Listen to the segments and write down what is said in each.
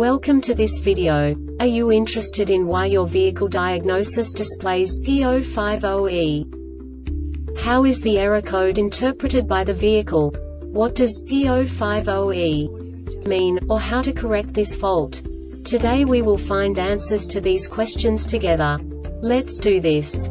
Welcome to this video. Are you interested in why your vehicle diagnosis displays P050E? How is the error code interpreted by the vehicle? What does P050E mean, or how to correct this fault? Today we will find answers to these questions together. Let's do this.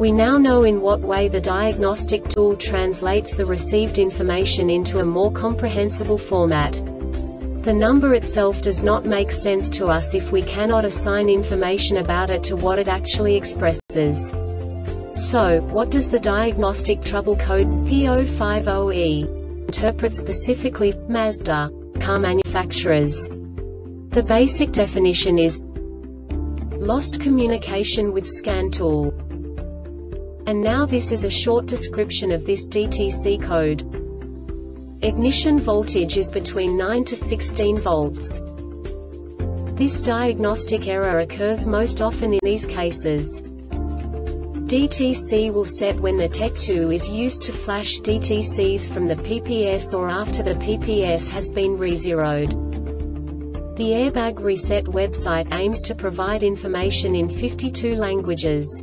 We now know in what way the diagnostic tool translates the received information into a more comprehensible format. The number itself does not make sense to us if we cannot assign information about it to what it actually expresses. So, what does the diagnostic trouble code P050E interpret specifically Mazda car manufacturers? The basic definition is lost communication with scan tool. And now this is a short description of this DTC code. Ignition voltage is between 9 to 16 volts. This diagnostic error occurs most often in these cases. DTC will set when the Tech2 is used to flash DTCs from the PPS or after the PPS has been re-zeroed. The Airbag Reset website aims to provide information in 52 languages.